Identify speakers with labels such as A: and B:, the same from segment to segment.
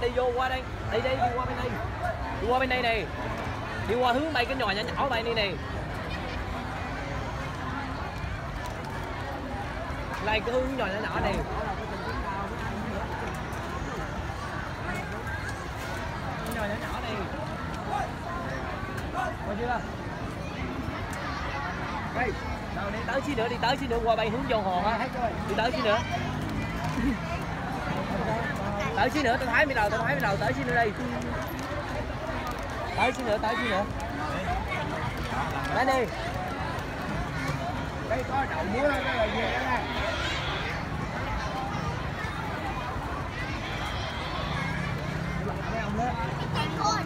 A: đi vô qua đây. Đi đi đi qua bên đây. Đi qua bên đây này đi qua hướng bay cái nhỏ nhỏ nhỏ bay đi này lại cái hướng nhỏ nhỏ nhỏ này nhỏ nhỏ nhỏ này coi chưa? Đây đâu đi, tới xí nữa, đi tới xí nữa, qua bay hướng vô hồ ha. Đi tới xí nữa tới xí nữa tôi thấy bên đầu tôi thấy bên đầu tới xí nữa đi tới xí nữa tới xí nữa. Lên đi.
B: Đây có đậu muối đó cái là về đó đó.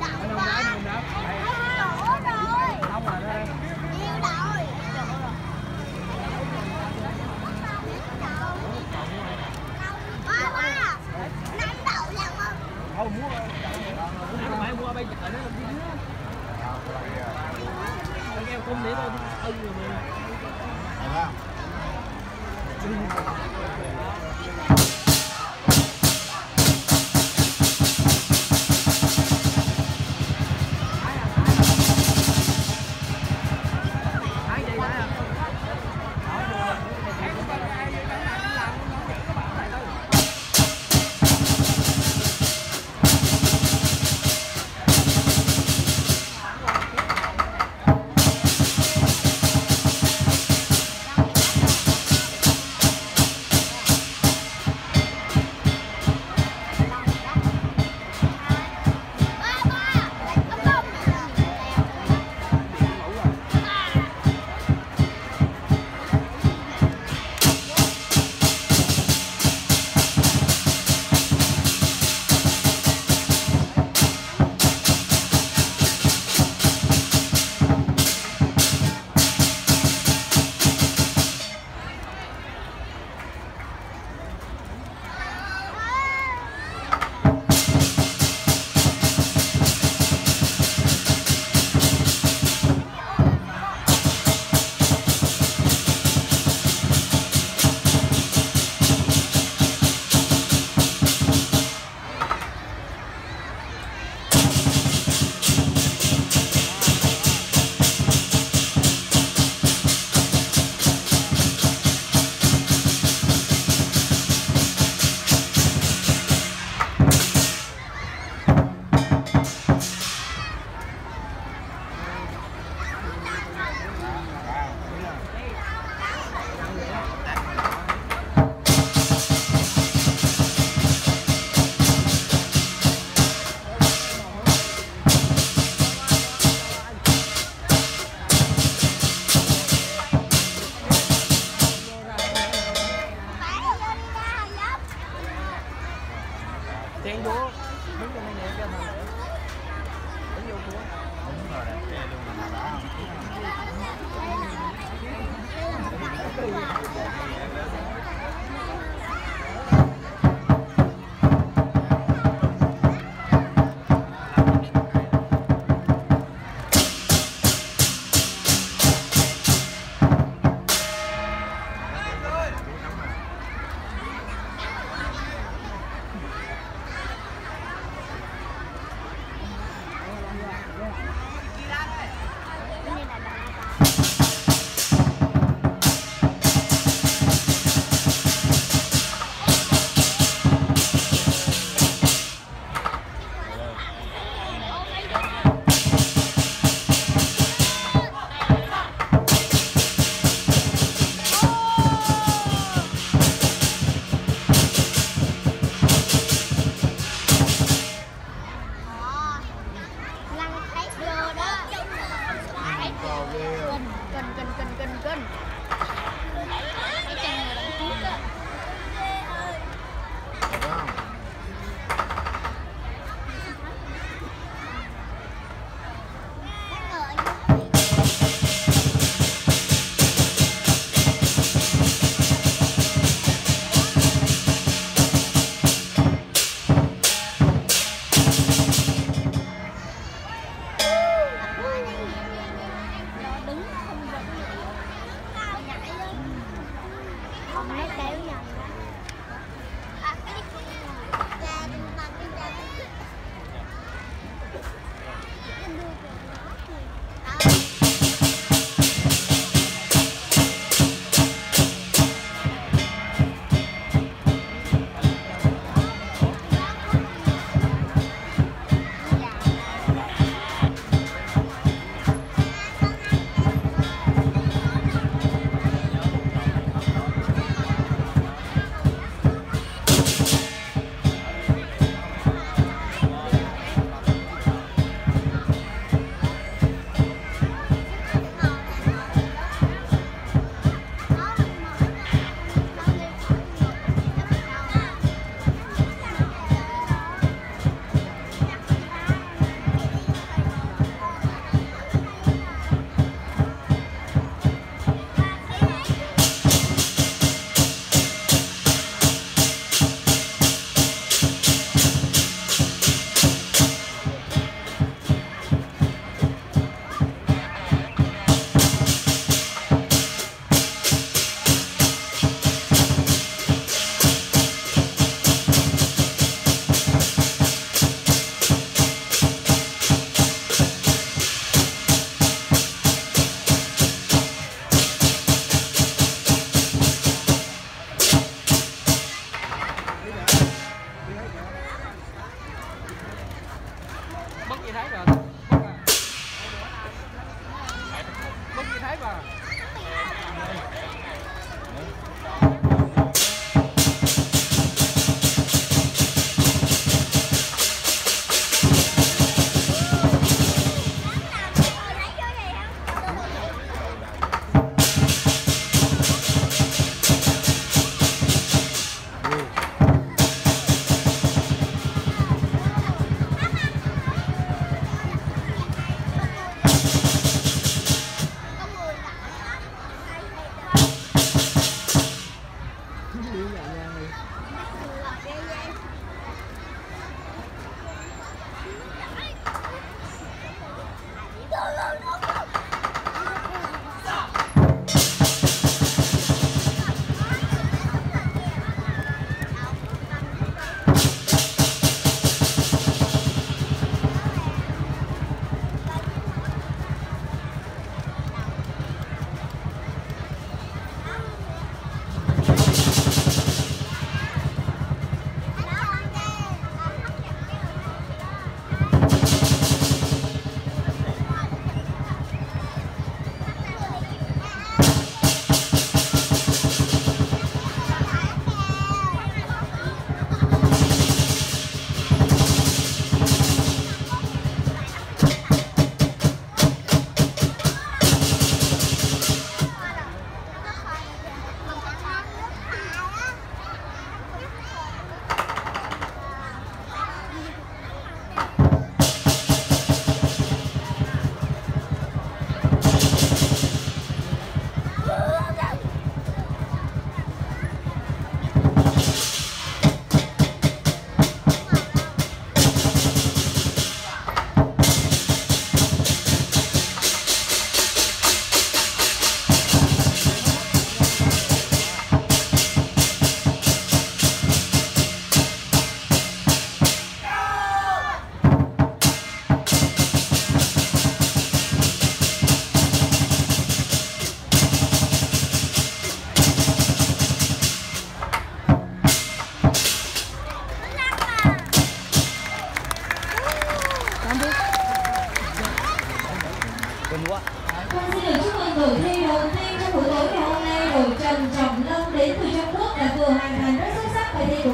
C: đó
B: ông đó. đây
C: Đổ rồi.
B: không rồi đó đây
C: Yêu rồi. Ba ba. Nắm đậu lần không?
B: thôi muối
A: không phải mua bay chợ nó làm gì nữa anh em không để tôi ưng rồi mà Thấy
C: Gân, gân, gân, gân, gân. Cái chàng này là cút á.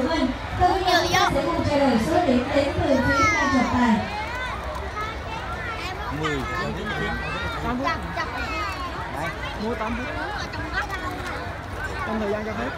C: của mình. Thưa quý sẽ cùng trả lời số điểm đến 10 phiếu đang trọng tài.
B: mua 8 phút. Trong thời gian cho phép.